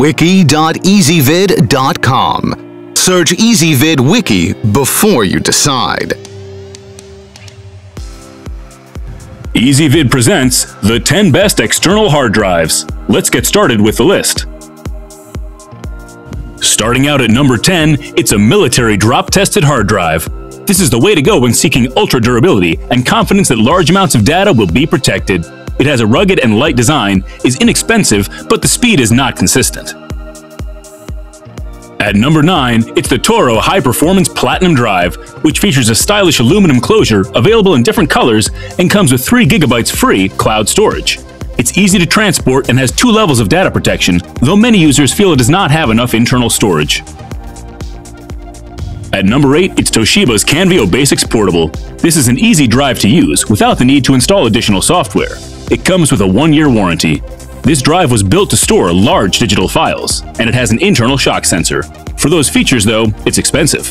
wiki.ezvid.com. Search Ezvid Wiki before you decide. Ezvid presents the 10 best external hard drives. Let's get started with the list. Starting out at number 10, it's a military drop-tested hard drive. This is the way to go when seeking ultra durability and confidence that large amounts of data will be protected. It has a rugged and light design, is inexpensive, but the speed is not consistent. At number 9, it's the Toro High Performance Platinum Drive, which features a stylish aluminum closure available in different colors and comes with 3GB free cloud storage. It's easy to transport and has two levels of data protection, though many users feel it does not have enough internal storage. At number 8, it's Toshiba's Canvio Basics Portable. This is an easy drive to use without the need to install additional software. It comes with a one-year warranty. This drive was built to store large digital files, and it has an internal shock sensor. For those features, though, it's expensive.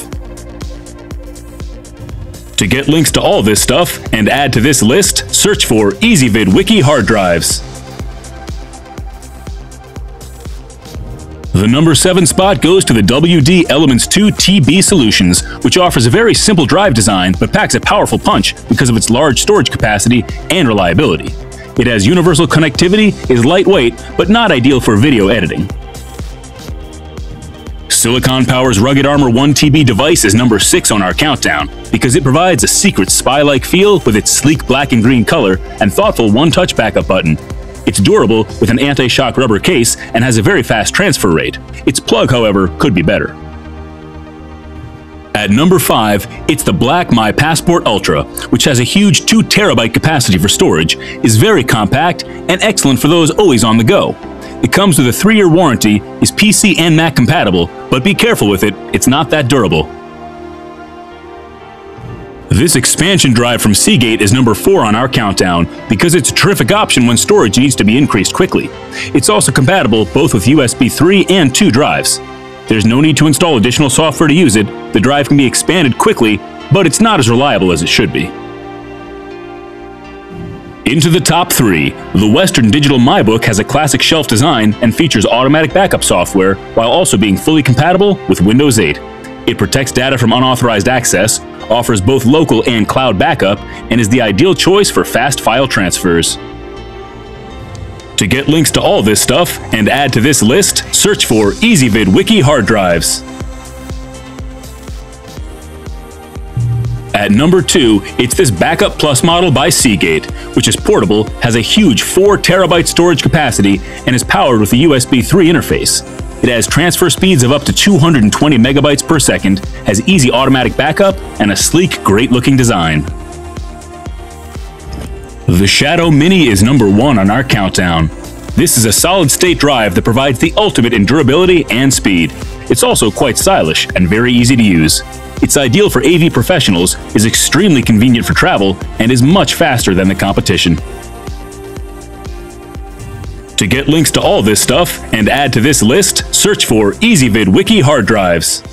To get links to all this stuff and add to this list, search for EZVid Wiki hard drives. The number 7 spot goes to the WD Elements 2 TB Solutions, which offers a very simple drive design but packs a powerful punch because of its large storage capacity and reliability. It has universal connectivity, is lightweight, but not ideal for video editing. Silicon Power's Rugged Armor 1TB device is number 6 on our countdown because it provides a secret spy-like feel with its sleek black and green color and thoughtful one-touch backup button. It's durable with an anti-shock rubber case and has a very fast transfer rate. Its plug, however, could be better. At number 5, it's the Black My Passport Ultra, which has a huge 2 terabyte capacity for storage, is very compact, and excellent for those always on the go. It comes with a 3-year warranty, is PC and Mac compatible, but be careful with it, it's not that durable. This expansion drive from Seagate is number 4 on our countdown because it's a terrific option when storage needs to be increased quickly. It's also compatible both with USB 3 and 2 drives. There's no need to install additional software to use it, the drive can be expanded quickly, but it's not as reliable as it should be. Into the top three, the Western Digital MyBook has a classic shelf design and features automatic backup software while also being fully compatible with Windows 8. It protects data from unauthorized access, offers both local and cloud backup, and is the ideal choice for fast file transfers. To get links to all this stuff and add to this list, search for Ezvid Wiki hard drives. At number 2, it's this Backup Plus model by Seagate, which is portable, has a huge 4 terabyte storage capacity, and is powered with a USB 3 interface. It has transfer speeds of up to 220 megabytes per second, has easy automatic backup, and a sleek, great-looking design. The Shadow Mini is number one on our countdown. This is a solid state drive that provides the ultimate in durability and speed. It's also quite stylish and very easy to use. It's ideal for AV professionals, is extremely convenient for travel, and is much faster than the competition. To get links to all this stuff and add to this list, search for EZVid Wiki hard drives.